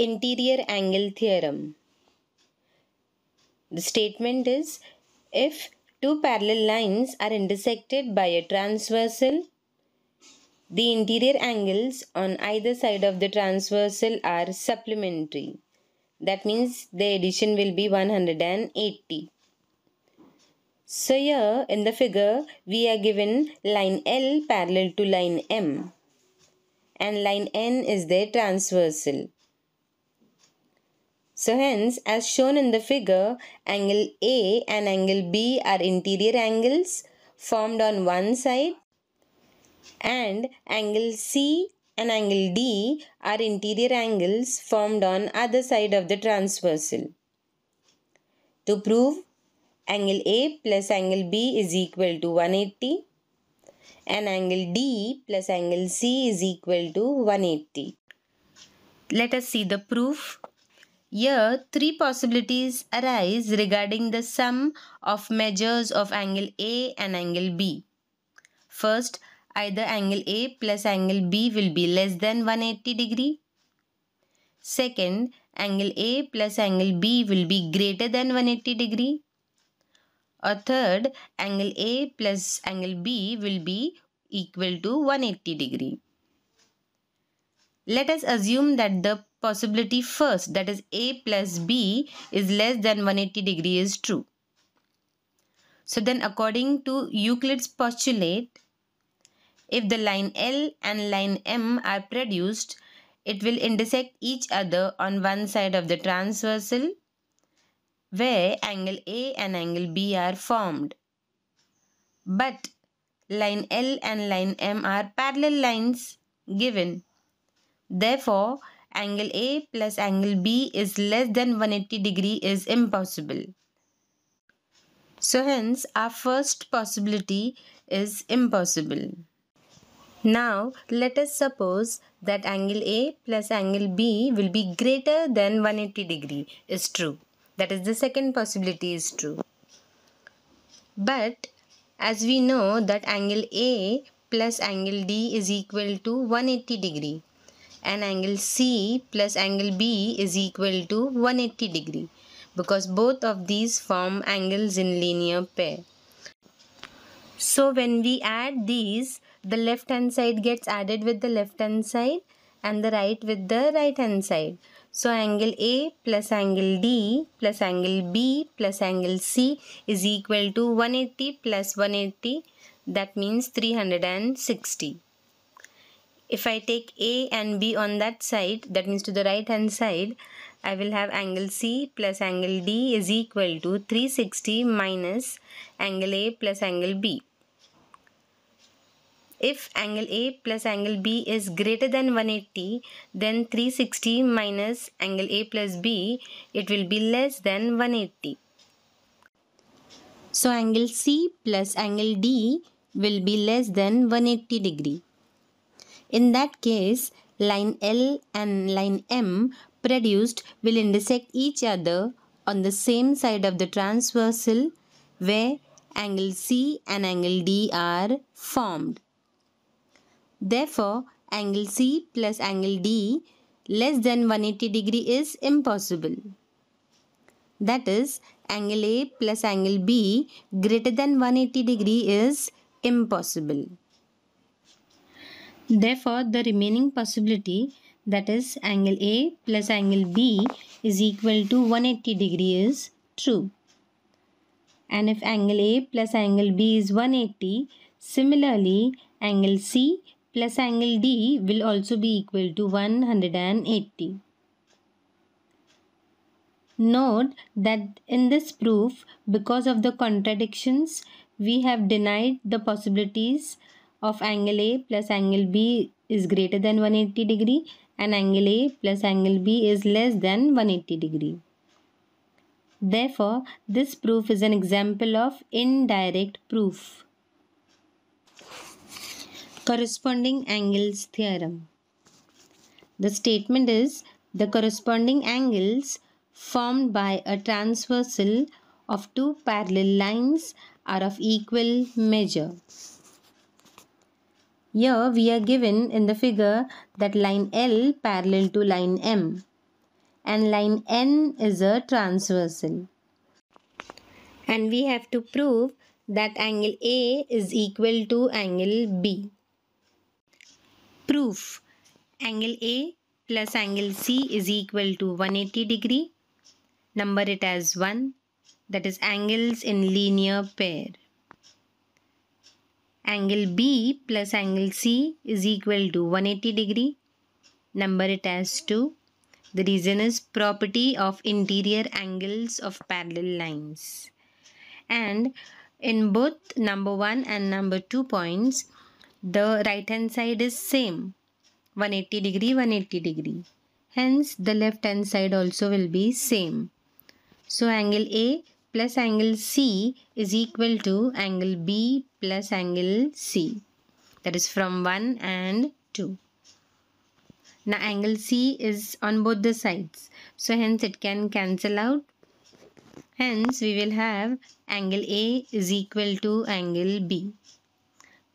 Interior angle theorem. The statement is if two parallel lines are intersected by a transversal, the interior angles on either side of the transversal are supplementary. That means the addition will be 180. So here in the figure we are given line L parallel to line M and line N is their transversal. So hence as shown in the figure angle A and angle B are interior angles formed on one side and angle C and angle D are interior angles formed on other side of the transversal. To prove angle A plus angle B is equal to 180 and angle D plus angle C is equal to 180. Let us see the proof. Here, three possibilities arise regarding the sum of measures of angle A and angle B. First, either angle A plus angle B will be less than 180 degree. Second, angle A plus angle B will be greater than 180 degree. Or third, angle A plus angle B will be equal to 180 degree. Let us assume that the possibility first that is A plus B is less than 180 degree is true. So then according to Euclid's postulate, if the line L and line M are produced, it will intersect each other on one side of the transversal where angle A and angle B are formed. But line L and line M are parallel lines given Therefore, angle A plus angle B is less than 180 degree is impossible. So hence our first possibility is impossible. Now let us suppose that angle A plus angle B will be greater than 180 degree is true. That is the second possibility is true. But as we know that angle A plus angle D is equal to 180 degree and angle C plus angle B is equal to 180 degree because both of these form angles in linear pair. So when we add these, the left hand side gets added with the left hand side and the right with the right hand side. So angle A plus angle D plus angle B plus angle C is equal to 180 plus 180 that means 360 if I take A and B on that side, that means to the right hand side, I will have angle C plus angle D is equal to 360 minus angle A plus angle B. If angle A plus angle B is greater than 180, then 360 minus angle A plus B, it will be less than 180. So angle C plus angle D will be less than 180 degree. In that case, line L and line M produced will intersect each other on the same side of the transversal where angle C and angle D are formed. Therefore, angle C plus angle D less than 180 degree is impossible. That is, angle A plus angle B greater than 180 degree is impossible. Therefore, the remaining possibility that is angle A plus angle B is equal to 180 degree is true. And if angle A plus angle B is 180, similarly angle C plus angle D will also be equal to 180. Note that in this proof, because of the contradictions, we have denied the possibilities of angle A plus angle B is greater than 180 degree and angle A plus angle B is less than 180 degree. Therefore, this proof is an example of indirect proof. Corresponding angles theorem. The statement is the corresponding angles formed by a transversal of two parallel lines are of equal measure. Here we are given in the figure that line L parallel to line M and line N is a transversal. And we have to prove that angle A is equal to angle B. Proof Angle A plus angle C is equal to 180 degree. Number it as 1 that is angles in linear pair. Angle B plus angle C is equal to 180 degree. Number it as 2. The reason is property of interior angles of parallel lines. And in both number 1 and number 2 points, the right hand side is same 180 degree 180 degree. Hence the left hand side also will be same. So angle A plus angle C is equal to angle B plus angle C. That is from 1 and 2. Now angle C is on both the sides. So hence it can cancel out. Hence we will have angle A is equal to angle B.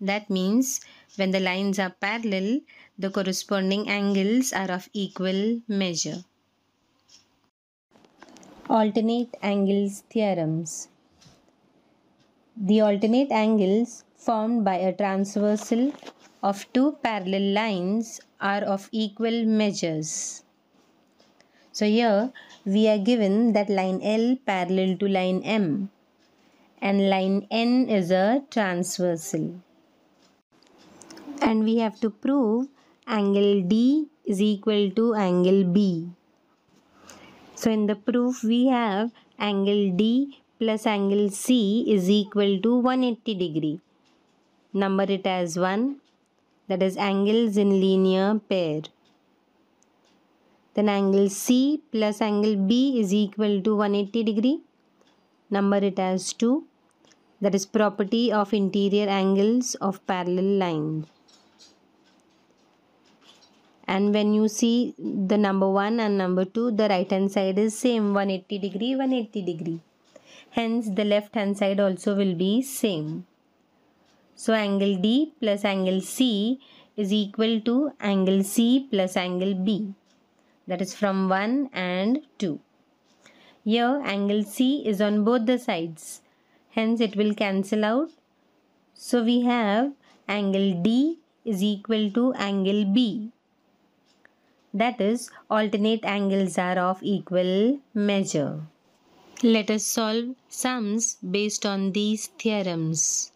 That means when the lines are parallel, the corresponding angles are of equal measure. Alternate angles theorems. The alternate angles formed by a transversal of two parallel lines are of equal measures. So here we are given that line L parallel to line M and line N is a transversal. And we have to prove angle D is equal to angle B. So in the proof we have angle D plus angle C is equal to 180 degree. Number it as 1 that is angles in linear pair. Then angle C plus angle B is equal to 180 degree. Number it as 2 that is property of interior angles of parallel lines and when you see the number 1 and number 2 the right hand side is same 180 degree 180 degree. Hence the left hand side also will be same. So angle D plus angle C is equal to angle C plus angle B. That is from 1 and 2 here angle C is on both the sides. Hence it will cancel out. So we have angle D is equal to angle B that is, alternate angles are of equal measure. Let us solve sums based on these theorems.